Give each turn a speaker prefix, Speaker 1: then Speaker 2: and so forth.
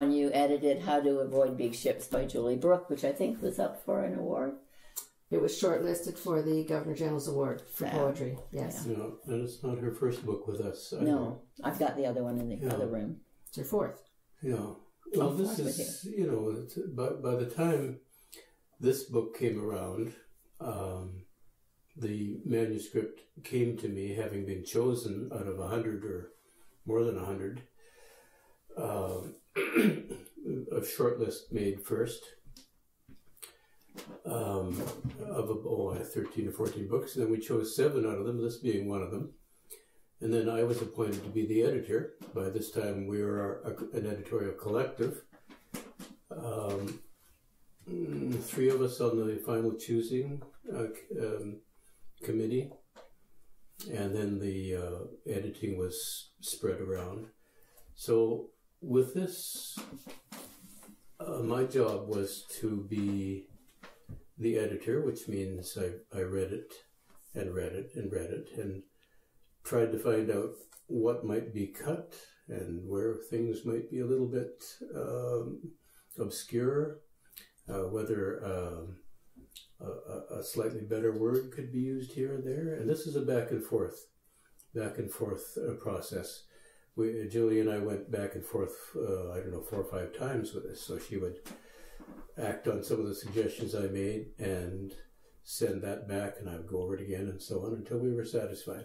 Speaker 1: And you edited How to Avoid Big Ships by Julie Bruck, which I think was up for an award.
Speaker 2: It was shortlisted for the Governor General's Award for
Speaker 1: Yeah.
Speaker 2: poetry. Yes,
Speaker 3: You know, and it's not her first book with us. either.
Speaker 1: No, I've got the other one in the
Speaker 3: Yeah.
Speaker 1: other room.
Speaker 2: it's her fourth.
Speaker 3: Yeah. Well, this is, you know, it's, by, by the time this book came around, um, the manuscript came to me having been chosen out of a hundred or more than a hundred. Um, a short list made first um, of oh, 13 or 14 books. And then we chose seven out of them, this being one of them. And then I was appointed to be the editor. By this time, we were a, an editorial collective. Um, three of us on the final choosing uh, um, committee, and then the uh, editing was spread around. So, with this, uh, my job was to be the editor, which means I, I read it and read it and read it and tried to find out what might be cut and where things might be a little bit um, obscure, uh, whether um, a, a- slightly better word could be used here and there. And this is a back and forth, back and forth uh, process. We, Julie and I went back and forth, uh, I don't know, four or five times with this. So she would act on some of the suggestions I made and send that back, and I would go over it again and so on until we were satisfied.